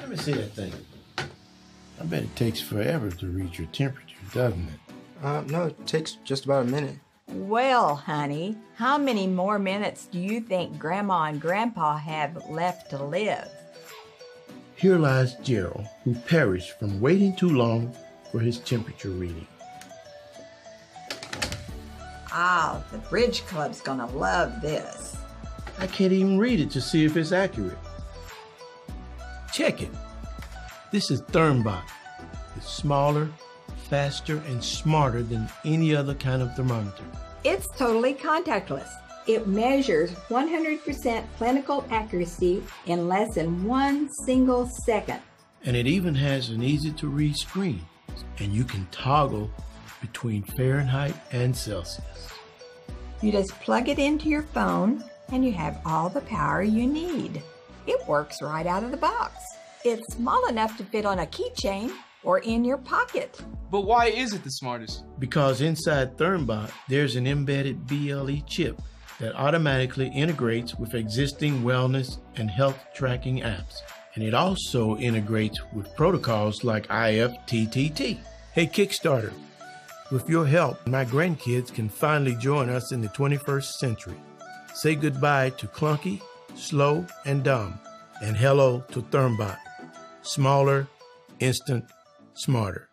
Let me see that thing. I bet it takes forever to reach your temperature, doesn't it? Uh, no, it takes just about a minute. Well, honey, how many more minutes do you think Grandma and Grandpa have left to live? Here lies Gerald, who perished from waiting too long for his temperature reading. Ah, the Bridge Club's gonna love this. I can't even read it to see if it's accurate. Check it. This is ThermBot. It's smaller, faster, and smarter than any other kind of thermometer. It's totally contactless. It measures 100% clinical accuracy in less than one single second. And it even has an easy to read screen, and you can toggle between Fahrenheit and Celsius. You just plug it into your phone and you have all the power you need. It works right out of the box. It's small enough to fit on a keychain or in your pocket. But why is it the smartest? Because inside ThermBot, there's an embedded BLE chip that automatically integrates with existing wellness and health tracking apps. And it also integrates with protocols like IFTTT. Hey, Kickstarter, with your help, my grandkids can finally join us in the 21st century. Say goodbye to clunky, slow and dumb, and hello to ThermBot. Smaller, instant, smarter.